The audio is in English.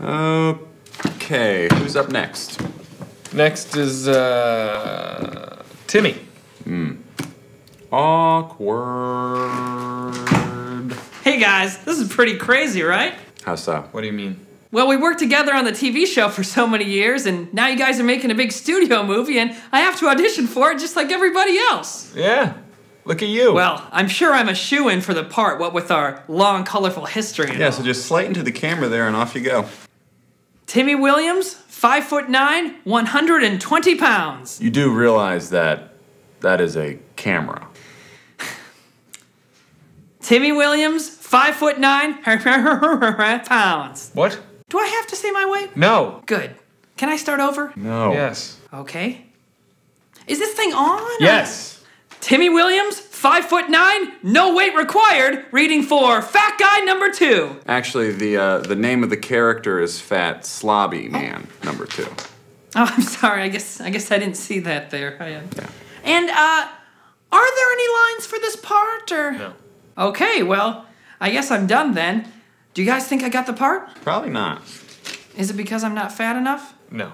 Okay, who's up next? Next is uh, Timmy. Awkward. Hey guys, this is pretty crazy, right? How so? What do you mean? Well, we worked together on the TV show for so many years, and now you guys are making a big studio movie, and I have to audition for it just like everybody else. Yeah. Look at you. Well, I'm sure I'm a shoo in for the part, what with our long, colorful history. and Yeah, all. so just slate into the camera there and off you go. Timmy Williams, five foot nine, 120 pounds. You do realize that that is a camera. Timmy Williams, five foot nine, pounds. what? Do I have to say my weight? No. Good. Can I start over? No. Yes. Okay. Is this thing on? Yes. Timmy Williams, five foot nine, no weight required, reading for Fat Guy number two. Actually, the uh, the name of the character is Fat Slobby Man Number Two. Oh, I'm sorry. I guess I guess I didn't see that there. I, uh, Yeah. And uh, are there any lines for this part or? No. Okay, well, I guess I'm done then. Do you guys think I got the part? Probably not. Is it because I'm not fat enough? No.